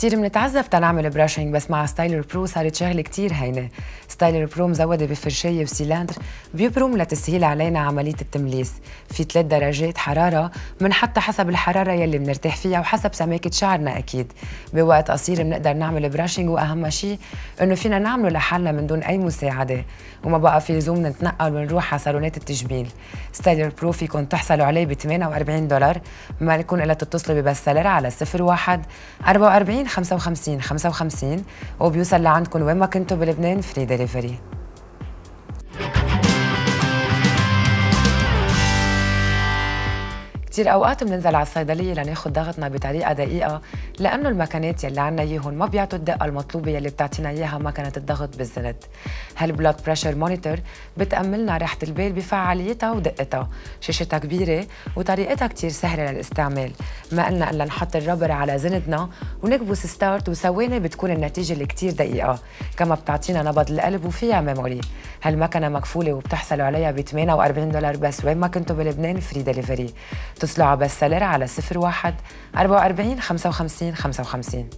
كثير بنتعذب تنعمل brushing بس مع Styler Pro صارت شغلة كثير هينة. Styler Pro مزودة بفرشايه وسيلاندر بيبرم لتسهيل علينا عملية التمليس في ثلاث درجات حرارة بنحطها حسب الحرارة يلي بنرتاح فيها وحسب سماكة شعرنا أكيد. بوقت قصير بنقدر نعمل brushing وأهم شيء إنه فينا نعمله لحالنا من دون أي مساعدة. وما بقى في لزوم نتنقل ونروح على صالونات التجميل Styler Pro فيكم تحصلوا عليه ب 48 دولار. ما لكم إلا تتصلوا ب Best Seller على 01 44 55 55 وبيوصل لعندكم وين ما كنتوا بلبنان free delivery كثير أوقات بننزل على الصيدلية لناخذ ضغطنا بطريقة دقيقة لأنه المكانات يلي عنا إياهم ما بيعطوا الدقة المطلوبة يلي بتعطينا إياها مكنه الضغط بالزند هال blood pressure monitor بتأملنا راحه البال بفعاليتها ودقتها شاشتها كبيرة وطريقتها كثير سهلة للاستعمال. ما إلنا إلا نحط الربر على زندنا ونكبس start وثواني بتكون النتيجة اللي كثير دقيقة كما بتعطينا نبض القلب وفيها memory هالمكنه مكفولة وبتحصلوا عليها ب 48 دولار بس؟ وين ما كنتوا بلبنان free delivery اتصلوا على Best Seller على 01 44 55 55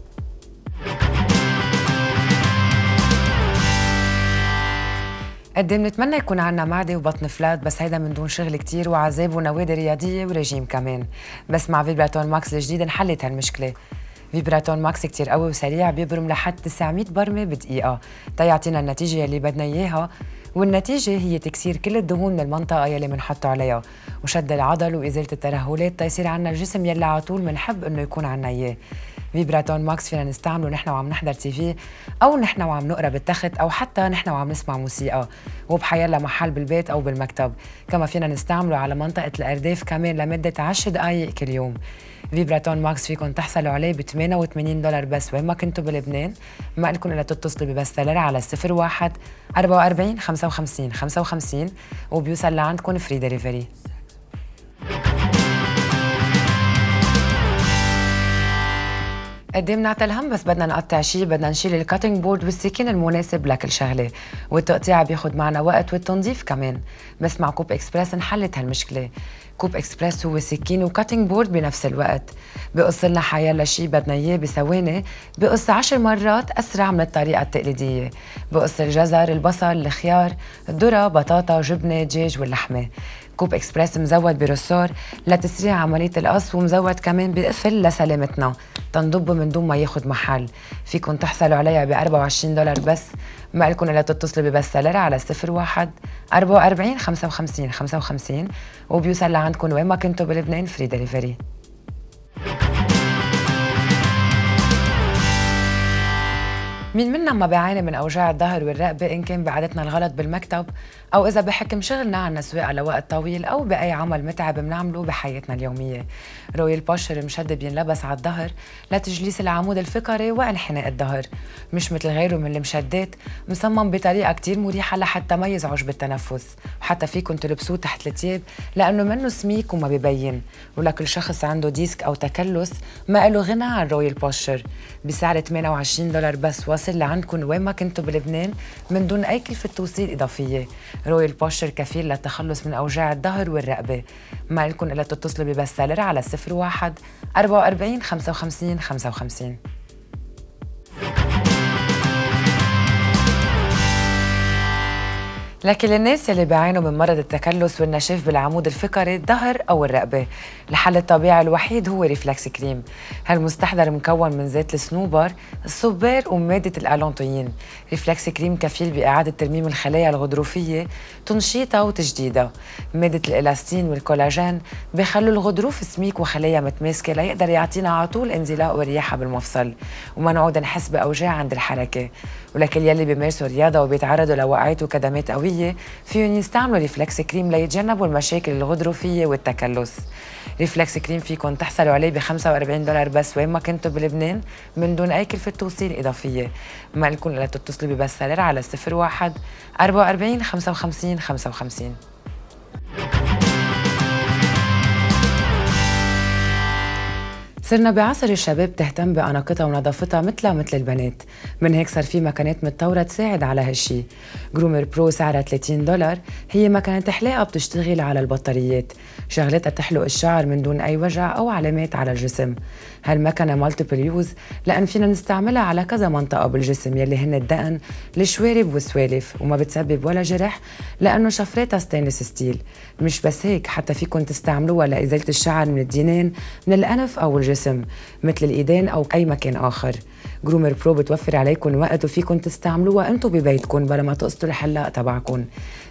قد بنتمنى يكون عنا معدة وبطن flat بس هيدا من دون شغل كتير وعذاب ونوادي رياضية ورجيم كمان. بس مع Vibratone Max الجديد انحلت هالمشكلة. Vibratone Max كتير قوي وسريع بيبرم لحد 900 برمة بدقيقة. تيعطينا النتيجة يلي بدنا إياها. والنتيجة هي تكسير كل الدهون من المنطقة يلي بنحطه عليها. وشد العضل وإزالة الترهلات تيصير عنا الجسم يلي على طول بنحب إنه يكون عنا إياه. Vibratone Max فينا نستعمله نحن وعم نحضر TV أو نحن وعم نقرأ بالتخت أو حتى نحن وعم نسمع موسيقى. وبحيلا محل بالبيت أو بالمكتب. كما فينا نستعمله على منطقة الأرداف كمان لمدة 10 دقائق كل يوم. Vibratone Max فيكم تحصلوا عليه ب 88 دولار بس. وين ما كنتوا بلبنان ما لكم إلا تتصلوا ب Best Seller على 01 44 55 55 وبيوصل لعندكم free delivery قد ما منعتل هم بس بدنا نقطع شيء بدنا نشيل ال cutting board والسكين المناسب لكل شغلة. والتقطيع بياخد معنا وقت والتنظيف كمان. بس مع Coupe Express انحلت هالمشكلة. Coupe Express هو سكين و cutting board بنفس الوقت. بقص لنا حيلا شيء بدنا إياه بثواني. بقص عشر مرات أسرع من الطريقة التقليدية. بقص الجزر البصل الخيار الذرة بطاطا جبنة دجاج واللحمة. Coupe Express مزود ب ressort لتسريع عملية القص ومزود كمان بقفل لسلامتنا. تنضبه من دون ما ياخد محل. فيكم تحصلوا عليها ب 24 دولار بس. ما لكم إلا تتصلوا ب Best Seller على 01 44 55 55 وبيوصل لعندكم وين ما كنتوا بلبنان free delivery مين منا ما بيعاني من أوجاع الظهر والرقبه إن كان بعادتنا الغلط بالمكتب؟ أو إذا بحكم شغلنا عنا سواقه لوقت طويل أو بأي عمل متعب بنعمله بحياتنا اليومية. Royal Posture مشد بينلبس على الظهر لتجليس العمود الفقري وانحناء الظهر. مش مثل غيره من المشدات مصمم بطريقة كتير مريحة لحتى ما يزعج بالتنفس وحتى فيكم تلبسوه تحت الثياب لأنه منه سميك وما ببين ولكل شخص عنده disc أو تكلس ما له غنى عن Royal Posture. بسعر 28 دولار بس واصل لعندكم وين ما كنتوا بلبنان من دون أي كلفة توصيل إضافية. Royal Posture كفيل للتخلص من أوجاع الظهر والرقبة. ما لكم إلا تتصلوا ب Best Seller على 01 44 55 55 لكن الناس اللي بيعانوا من مرض التكلس والنشاف بالعمود الفقري الظهر أو الرقبة. الحل الطبيعي الوحيد هو Reflex cream. هالمستحضر مكون من زيت الصنوبر الصبار ومادة ال allantoin Reflex cream كفيل بإعادة ترميم الخلايا الغضروفية تنشيطها وتجديدها مادة الإلاستين والكولاجين بخلوا الغضروف سميك وخلايا متماسكة ليقدر يعطينا على طول انزلاق ورياحة بالمفصل. وما نعود نحس بأوجاع عند الحركة. ولكل يلي بيمارسوا رياضة وبيتعرضوا لوقعات وكدمات قوية فيهم يستعملوا Reflex cream ليتجنبوا المشاكل الغضروفية والتكلس. Reflex cream فيكم تحصلوا عليه ب 45 دولار بس وين ما كنتوا بلبنان من دون أي كلفة توصيل إضافية. ما لكم إلا تتصلوا ببستلر على 01 44 55 55 صرنا بعصر الشباب تهتم بأناقتها ونظافتها مثلها مثل البنات. من هيك صار في مكانات متطورة تساعد على هالشي. جرومر برو سعرها 30 دولار. هي مكنة حلاقة بتشتغل على البطاريات. شغلتها تحلق الشعر من دون أي وجع أو علامات على الجسم. هالمكنة multiple use لأن فينا نستعملها على كذا منطقة بالجسم يلي هن الدقن الشوارب والسوالف. وما بتسبب ولا جرح لأنه شفراتها stainless steel مش بس هيك حتى فيكم تستعملوها لإزالة الشعر من الدينين من الأنف أو الجسم. مثل الإيدين أو أي مكان آخر. Groomer Pro بتوفر عليكم وقت وفيكم تستعملوها أنتم ببيتكم بلا ما تقصدوا الحلاق تبعكم.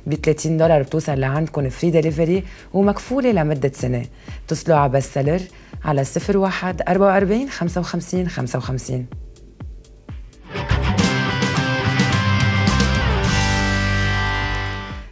ب 30 دولار بتوصل لعندكم free delivery ومكفولة لمدة سنة. اتصلوا على بست سيلر على 01 44 55 55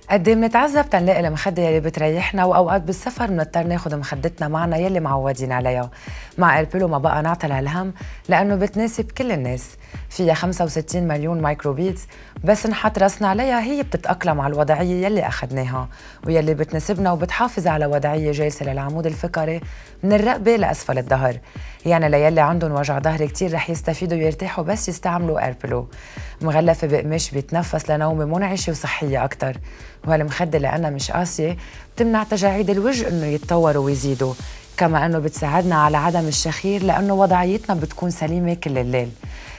قد إيه بنتعذب تنلاقي المخده يلي بتريحنا وأوقات بالسفر بنضطر ناخذ مخدتنا معنا يلي معودين عليها. مع ايربيلو ما بقى نعطل هالهم لأنه بتناسب كل الناس. فيها 65 مليون micro beads بس نحط راسنا عليها هي بتتأقلم على الوضعية يلي اخذناها ويلي بتناسبنا وبتحافظ على وضعية جالسة للعمود الفقري من الرقبة لأسفل الظهر. يعني ليلي عندهم وجع ظهر كتير رح يستفيدوا ويرتاحوا بس يستعملوا ايربيلو مغلفة بقماش بيتنفس لنومه منعشة وصحية أكثر وهالمخده لأنها مش قاسية بتمنع تجاعيد الوجه إنه يتطوروا ويزيدوا. كما إنه بتساعدنا على عدم الشخير لأنه وضعيتنا بتكون سليمة كل الليل.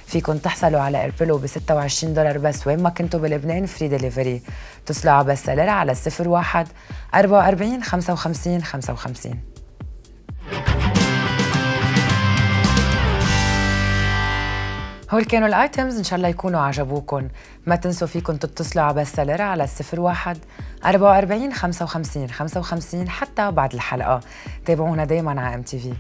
فيكم تحصلوا على ايربيلو ب 26 دولار بس وين ما كنتوا بلبنان free delivery اتصلوا على بس على 01 44 55 55 هول كانوا ال items إن شاء الله يكونوا عجبوكم ما تنسوا فيكم تتصلوا على بس على 01 44 55 55 حتى بعد الحلقة. تابعونا دايما على ام تي في